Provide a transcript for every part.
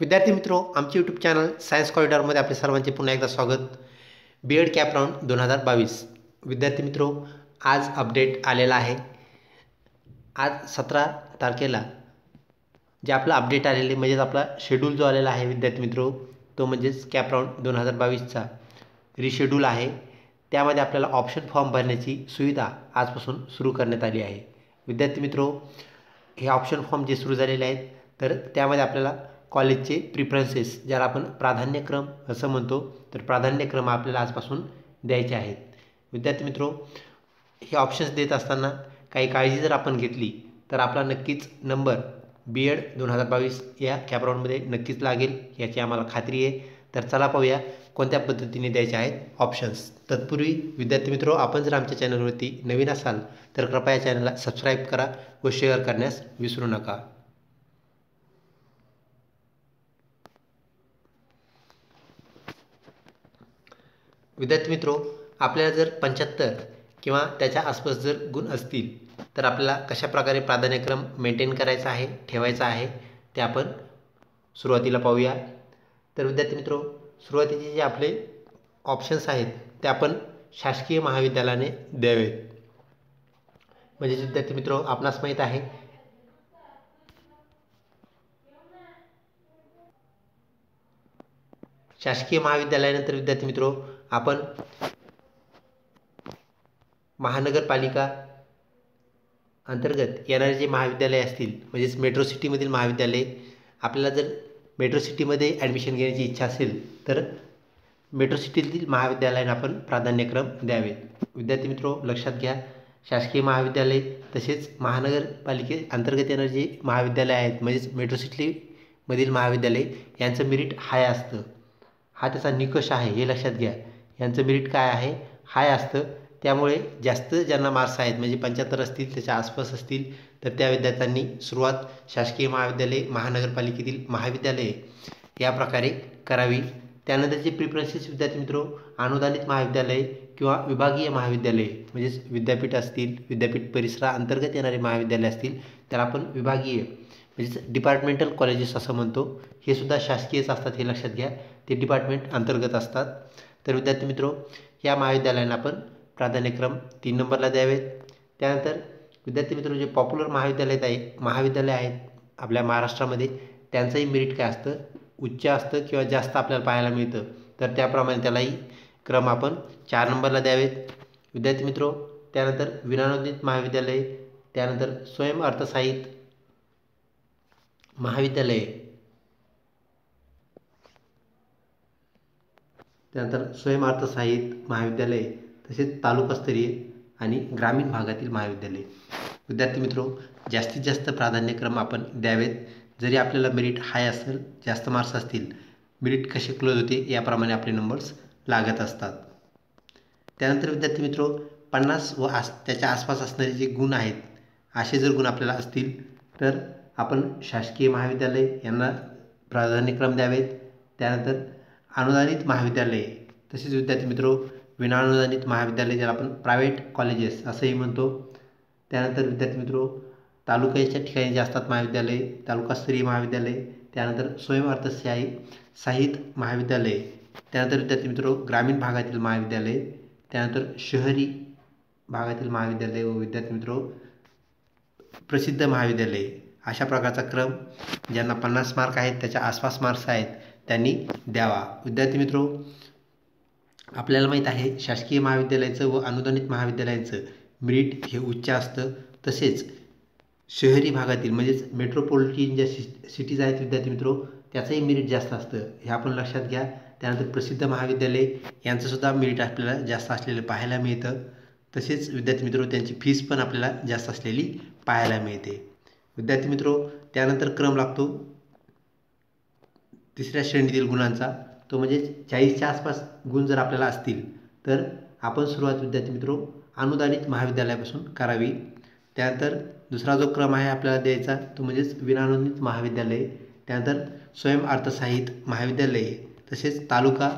विद्यार्थी मित्रो आमचे यूट्यूब चॅनल सायन्स कॉरिडॉरमध्ये आपले सर्वांचे पुन्हा एकदा स्वागत. बी एड कॅप राऊंड दोन हजार बावीस. विद्यार्थी मित्रो आज अपडेट आलेला आहे. आज सतरा तारखेला जे आपलं अपडेट आलेले म्हणजेच आपला शेड्यूल जो आलेला आहे विद्यार्थी मित्रो तो म्हणजेच कॅप राऊंड दोन हजार बावीसचा रिशेड्यूल आहे. त्यामध्ये आपल्याला ऑप्शन फॉर्म भरण्याची सुविधा आजपासून सुरू करण्यात आली आहे. विद्यार्थी मित्रो हे ऑप्शन फॉर्म जे सुरू झालेले आहेत तर त्यामध्ये आपल्याला कॉलेजचे प्रिफरन्सेस ज्याला आपण प्राधान्यक्रम असं म्हणतो तर प्राधान्यक्रम आपल्याला आजपासून द्यायचे आहेत. विद्यार्थी मित्रो हे ऑप्शन्स देत असताना काही काळजी जर आपण घेतली तर आपला नक्कीच नंबर बी एड दोन हजार बावीस या कॅपराऊंडमध्ये नक्कीच लागेल याची आम्हाला खात्री आहे. तर चला पाहूया कोणत्या पद्धतीने द्यायचे आहेत ऑप्शन्स तत्पूर्वी विद्यार्थी मित्रो आपण जर आमच्या चॅनलवरती नवीन असाल तर कृपया चॅनलला सबस्क्राईब करा व शेअर करण्यास विसरू नका. विद्यार्थी मित्रो आपल्याला जर पंच्याहत्तर किंवा त्याच्या आसपास जर गुण असतील तर आपल्याला कशाप्रकारे प्राधान्यक्रम मेंटेन करायचा आहे ठेवायचा आहे ते आपण सुरुवातीला पाहूया. तर विद्यार्थी मित्रो सुरुवातीचे जे आपले ऑप्शन्स आहेत ते आपण शासकीय महाविद्यालयाने द्यावेत. म्हणजेच विद्यार्थी मित्रो आपणास माहीत आहे शासकीय महाविद्यालयानंतर विद्यार्थी मित्रो आपण महानगरपालिका अंतर्गत येणारे जे महाविद्यालय असतील म्हणजेच मेट्रो सिटीमधील महाविद्यालय आपल्याला जर मेट्रो सिटीमध्ये ॲडमिशन घेण्याची इच्छा असेल तर मेट्रो सिटीतील महाविद्यालयाने आपण प्राधान्यक्रम द्यावेत. विद्यार्थी मित्रो लक्षात घ्या शासकीय महाविद्यालय तसेच महानगरपालिके अंतर्गत येणारे जे महाविद्यालय आहेत म्हणजेच मेट्रो सिटीमधील महाविद्यालय यांचं मेरिट हाय असतं. हा त्याचा निकष आहे हे लक्षात घ्या. यांचं मेरिट काय आहे? हाय असतं. त्यामुळे जास्त ज्यांना मार्क्स आहेत म्हणजे पंच्याहत्तर असतील त्याच्या आसपास असतील तर त्या विद्यार्थ्यांनी सुरुवात शासकीय महाविद्यालय महानगरपालिकेतील महाविद्यालये या प्रकारे करावी. त्यानंतरचे प्रिफरन्सेस विद्यार्थी मित्रो अनुदानित महाविद्यालय किंवा विभागीय महाविद्यालय म्हणजेच विद्यापीठ असतील विद्यापीठ परिसराअंतर्गत येणारे महाविद्यालय असतील त्याला आपण विभागीय म्हणजेच डिपार्टमेंटल कॉलेजेस असं म्हणतो. हे सुद्धा शासकीयच असतात हे लक्षात घ्या. ते डिपार्टमेंट अंतर्गत असतात. तर विद्यार्थी मित्रो या महाविद्यालयांना आपण प्राधान्यक्रम तीन नंबरला द्यावेत. त्यानंतर विद्यार्थी मित्र जे पॉप्युलर महाविद्यालय आहे महाविद्यालय आहेत आपल्या महाराष्ट्रामध्ये त्यांचंही मेरिट काय असतं? उच्च असतं किंवा जास्त आपल्याला पाहायला मिळतं? तर त्याप्रमाणे त्यालाही क्रम आपण चार नंबरला द्यावेत. विद्यार्थी मित्रो त्यानंतर विनानोदित महाविद्यालय त्यानंतर स्वयं अर्थसाहित महाविद्यालय. त्यानंतर स्वयं अर्थसाहित महाविद्यालय तसेच तालुकास्तरीय आणि ग्रामीण भागातील महाविद्यालय. विद्यार्थी मित्रो जास्तीत जास्त प्राधान्यक्रम आपण द्यावेत. जरी आपल्याला मेरिट हाय असेल जास्त मार्क्स असतील मेरिट कसे क्लोज होते याप्रमाणे आपले नंबर्स लागत असतात. त्यानंतर विद्यार्थी मित्रो पन्नास व आस त्याच्या आसपास असणारे जे गुण आहेत असे जर गुण आपल्याला असतील तर आपण शासकीय महाविद्यालय यांना प्राधान्यक्रम द्यावेत. त्यानंतर अनुदानित महाविद्यालय तसेच विद्यार्थी मित्रो विनाअनुदानित महाविद्यालय ज्याला आपण प्रायव्हेट कॉलेजेस असंही म्हणतो. त्यानंतर विद्यार्थी मित्रो तालुक्याच्या ठिकाणी जे असतात महाविद्यालय तालुकास्तरीय महाविद्यालय त्यानंतर स्वयं साहित्य साहित महाविद्यालय त्यानंतर विद्यार्थी मित्रो ग्रामीण भागातील महाविद्यालय त्यानंतर शहरी भागातील महाविद्यालय व विद्यार्थी मित्रो प्रसिद्ध महाविद्यालय. अशा प्रकारचा क्रम ज्यांना पन्नास मार्क आहेत त्याच्या आसपास मार्क्स आहेत त्यांनी द्यावा. विद्यार्थी मित्रो आपल्याला माहीत आहे शासकीय महाविद्यालयाचं व अनुदानित महाविद्यालयांचं मिरीट हे उच्च असतं. तसेच शहरी भागातील म्हणजेच मेट्रोपॉलिटन ज्या सि सिटीज आहेत विद्यार्थी मित्रो त्याचंही मिरीट जास्त असतं. हे आपण लक्षात घ्या. त्यानंतर प्रसिद्ध महाविद्यालय यांचंसुद्धा मिरीट आपल्याला जास्त असलेलं पाहायला मिळतं. तसेच विद्यार्थी मित्रो त्यांची फीस पण आपल्याला जास्त असलेली पाहायला मिळते. विद्यार्थी मित्रो त्यानंतर क्रम लागतो. तिसऱ्या श्रेणीतील गुणांचा तो म्हणजे चाळीसच्या आसपास गुण जर आपल्याला असतील तर आपण सुरुवात विद्यार्थी मित्रो अनुदानित महाविद्यालयापासून करावी. त्यानंतर दुसरा जो क्रम आहे आपल्याला द्यायचा तो म्हणजेच विनानुदानित महाविद्यालय. त्यानंतर स्वयं अर्थसाहित महाविद्यालय तसेच तालुका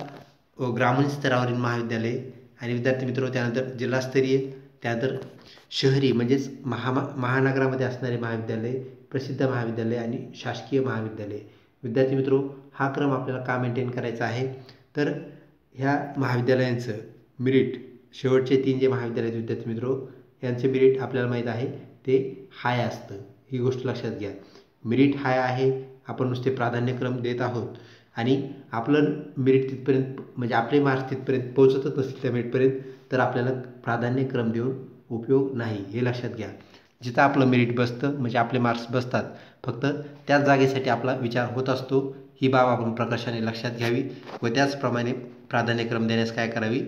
व ग्रामीण स्तरावरील महाविद्यालय. आणि विद्यार्थी मित्रो त्यानंतर जिल्हास्तरीय त्यानंतर शहरी म्हणजेच महामा महानगरामध्ये असणारे महाविद्यालय प्रसिद्ध महाविद्यालय आणि शासकीय महाविद्यालय. विद्यार्थी मित्रो हा क्रम आपल्याला का मेंटेन करायचा आहे? तर ह्या महाविद्यालयांचं मिरिट शेवटचे तीन जे महाविद्यालय विद्यार्थी मित्रो यांचे मिरिट आपल्याला माहीत आहे ते हाय असतं. ही गोष्ट लक्षात घ्या. मिरिट हाय आहे आपण नुसते प्राधान्यक्रम देत आहोत आणि आपलं मिरिट तिथपर्यंत म्हणजे आपले मार्क्स तिथपर्यंत पोहोचतच नसतील त्या मिरिटपर्यंत तर आपल्याला प्राधान्यक्रम देऊन उपयोग नाही हे लक्षात घ्या. जिथं आपलं मेरिट बसतं म्हणजे आपले मार्क्स बसतात फक्त त्याच जागेसाठी आपला विचार होत असतो. ही बाब आपण प्रकर्षाने लक्षात घ्यावी व त्याचप्रमाणे प्राधान्यक्रम देण्यास काय करावी?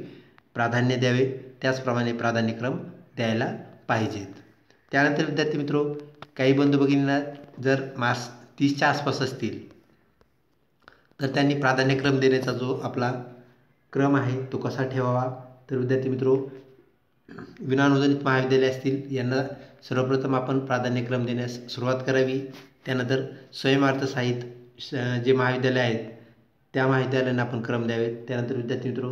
प्राधान्य द्यावे. त्याचप्रमाणे प्राधान्यक्रम द्यायला पाहिजेत. त्यानंतर विद्यार्थी मित्रो काही बंधू भगिनींना जर मार्क्स तीसच्या आसपास असतील तर त्यांनी प्राधान्यक्रम देण्याचा जो आपला क्रम आहे तो कसा ठेवावा? तर विद्यार्थी मित्रो विनानुदानित महाविद्यालय असतील यांना सर्वप्रथम आपण प्राधान्यक्रम देण्यास सुरुवात करावी. त्यानंतर स्वयंअर्थ साहित्य जे महाविद्यालय आहेत त्या महाविद्यालयांना आपण क्रम द्यावेत त्यानंतर विद्यार्थी मित्र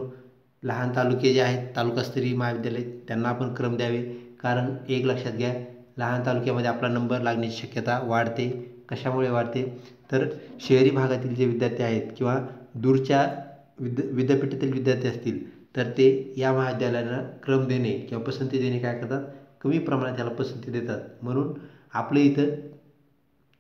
लहान तालुके जे आहेत तालुकास्तरीय महाविद्यालय त्यांना आपण क्रम द्यावे. कारण एक लक्षात घ्या लहान तालुक्यामध्ये आपला नंबर लागण्याची शक्यता वाढते. कशामुळे वाढते? तर शहरी भागातील जे विद्यार्थी आहेत किंवा दूरच्या विद्या विद्यापीठातील विद्यार्थी असतील तर ते या महाविद्यालयाला क्रम देणे किंवा पसंती देणे काय करतात? कमी प्रमाणात त्याला पसंती देतात. म्हणून आपले इथं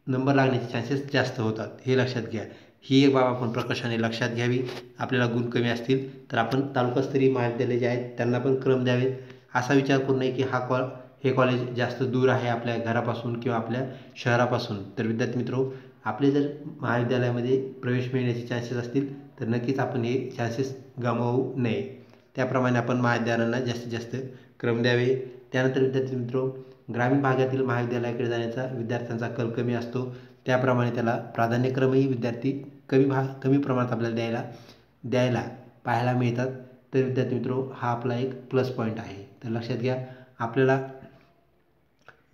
नंबर लागण्याचे चान्सेस जास्त होतात. हे लक्षात घ्या. ही एक बाब आपण प्रकर्षाने लक्षात घ्यावी. आपल्याला गुण कमी असतील तर आपण तालुकास्तरीय महाविद्यालय जे आहेत त्यांना पण क्रम द्यावेत. असा विचार करू नये की हा कॉ हे कॉलेज जास्त दूर आहे आपल्या घरापासून किंवा आपल्या शहरापासून. तर विद्यार्थी मित्रो आपले जर महाविद्यालयामध्ये प्रवेश मिळण्याचे चान्सेस असतील तर नक्कीच आपण हे चान्सेस गमावू नये. त्याप्रमाणे आपण महाविद्यालयांना जास्तीत जास्त क्रम द्यावे. त्यानंतर विद्यार्थी मित्रो ग्रामीण भागातील महाविद्यालयाकडे जाण्याचा विद्यार्थ्यांचा कल कमी असतो. त्याप्रमाणे त्याला प्राधान्यक्रमही विद्यार्थी कमी भा कमी प्रमाणात आपल्याला द्यायला द्यायला पाहायला मिळतात. तर विद्यार्थी मित्रो हा आपला एक प्लस पॉईंट आहे. तर लक्षात घ्या आपल्याला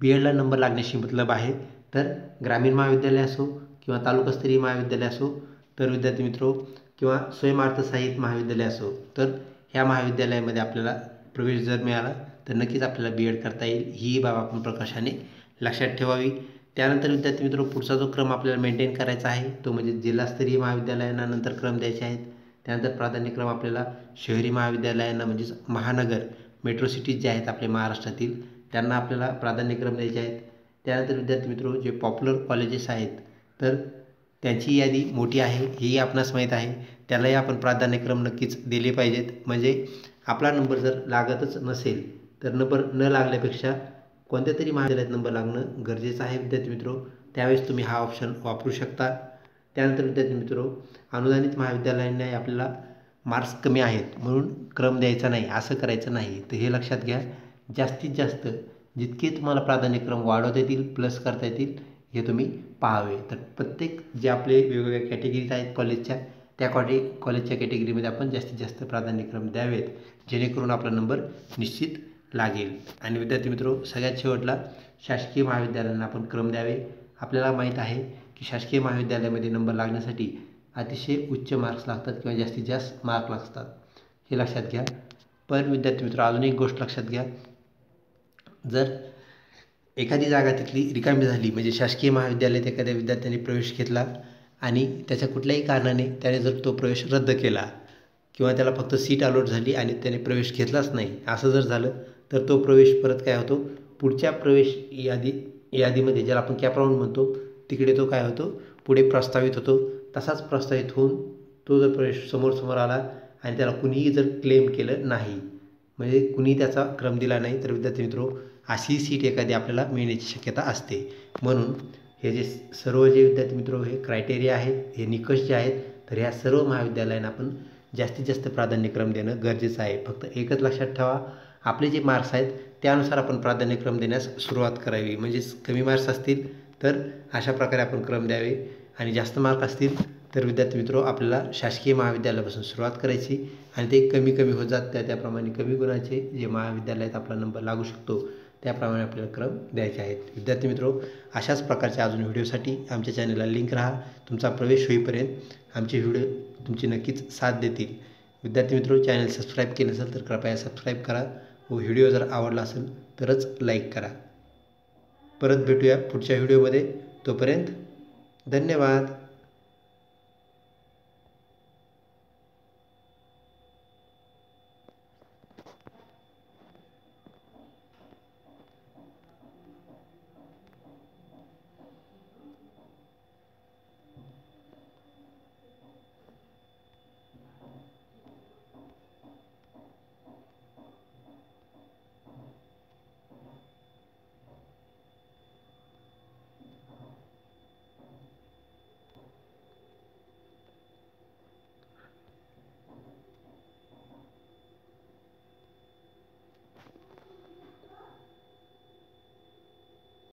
बी एडला नंबर लागण्याशी मतलब आहे. तर ग्रामीण महाविद्यालय असो किंवा तालुकास्तरीय महाविद्यालय असो तर विद्यार्थी मित्रो किंवा स्वयंअर्थसाहित महाविद्यालय असो तर ह्या महाविद्यालयामध्ये आपल्याला प्रवेश जर मिळाला तर नक्कीच आपल्याला बी एड करता येईल. ही बाब आपण प्रकाशाने लक्षात ठेवावी. त्यानंतर विद्यार्थी मित्र पुढचा जो क्रम आपल्याला मेंटेन करायचा आहे तो म्हणजे जिल्हास्तरीय महाविद्यालयांना नंतर क्रम द्यायचे आहेत. त्यानंतर प्राधान्यक्रम आपल्याला शहरी महाविद्यालयांना म्हणजेच महानगर मेट्रो सिटीज जे आहेत आपल्या महाराष्ट्रातील त्यांना आपल्याला प्राधान्यक्रम द्यायचे आहेत. त्यानंतर विद्यार्थी मित्र जे पॉप्युलर कॉलेजेस आहेत तर त्यांची यादी मोठी आहे हेही आपणास माहीत आहे. त्यालाही आपण प्राधान्यक्रम नक्कीच दिले पाहिजेत. म्हणजे आपला नंबर जर लागतच नसेल तर नंबर न लागल्यापेक्षा कोणत्या तरी महाविद्यालयात नंबर लागणं गरजेचं आहे विद्यार्थी मित्रो. त्यावेळेस तुम्ही हा ऑप्शन वापरू शकता. त्यानंतर विद्यार्थी मित्रो अनुदानित महाविद्यालयांना आपल्याला मार्क्स कमी आहेत म्हणून क्रम द्यायचा नाही असं करायचं नाही. तर हे लक्षात घ्या. जास्तीत जास्त जितके तुम्हाला प्राधान्यक्रम वाढवता येतील प्लस करता येतील हे तुम्ही पाहावे. तर प्रत्येक जे आपले वेगवेगळ्या कॅटेगरीज आहेत कॉलेजच्या त्या कॉटे कॉलेजच्या कॅटेगरीमध्ये आपण जास्तीत जास्त प्राधान्यक्रम द्यावेत जेणेकरून आपला नंबर निश्चित लागेल. आणि विद्यार्थी मित्रो सगळ्यात शेवटला शासकीय महाविद्यालयांना आपण क्रम द्यावे. आपल्याला माहीत आहे की शासकीय महाविद्यालयामध्ये नंबर लागण्यासाठी अतिशय उच्च मार्क्स लागतात किंवा जास्तीत जास्त मार्क लागतात. हे लक्षात घ्या. पण विद्यार्थी मित्र अजून एक गोष्ट लक्षात घ्या. जर एखादी जागा तिथली रिकामी झाली म्हणजे शासकीय महाविद्यालयात एखाद्या विद्यार्थ्याने प्रवेश घेतला आणि त्याच्या कुठल्याही कारणाने त्याने जर तो प्रवेश रद्द केला किंवा त्याला फक्त सीट अलॉट झाली आणि त्याने प्रवेश घेतलाच नाही असं जर झालं तर तो प्रवेश परत काय होतो? पुढच्या प्रवेश यादी यादीमध्ये ज्याला आपण कॅपराऊंड म्हणतो तिकडे तो काय होतो? पुढे प्रस्तावित होतो. तसाच प्रस्तावित होऊन तो जर प्रवेश समोर समोर आला आणि त्याला कुणीही जर क्लेम केलं नाही म्हणजे कुणी त्याचा क्रम दिला नाही तर विद्यार्थी मित्रो अशी सीट एखादी आपल्याला मिळण्याची शक्यता असते. म्हणून हे जे सर्व जे विद्यार्थी मित्र हे क्रायटेरिया आहेत हे निकष जे आहेत तर ह्या सर्व महाविद्यालयांना आपण जास्तीत जास्त प्राधान्यक्रम देणं गरजेचं आहे. फक्त एकच लक्षात ठेवा आपले जे मार्क्स आहेत त्यानुसार आपण प्राधान्यक्रम देण्यास सुरुवात करावी. म्हणजेच कमी मार्क्स असतील तर अशा प्रकारे आपण क्रम द्यावे. आणि जास्त मार्क असतील तर विद्यार्थी मित्रो आपल्याला शासकीय महाविद्यालयापासून सुरुवात करायची. आणि ते कमी कमी होत जात त्या त्याप्रमाणे कमी गुणाचे जे महाविद्यालयात आपला नंबर लागू शकतो. त्याप्रमाणे आपल्याला क्रम द्यायचे आहेत. विद्यार्थी मित्रो अशाच प्रकारच्या अजून व्हिडिओसाठी आमच्या चॅनलला लिंक राहा. तुमचा प्रवेश होईपर्यंत आमचे व्हिडिओ तुमची नक्कीच साथ देतील. विद्यार्थी मित्रो चॅनल सबस्क्राईब केलं असेल तर कृपया सबस्क्राईब करा व व्हिडिओ जर आवडला असेल तरच लाईक करा. परत भेटूया पुढच्या व्हिडिओमध्ये. तोपर्यंत धन्यवाद.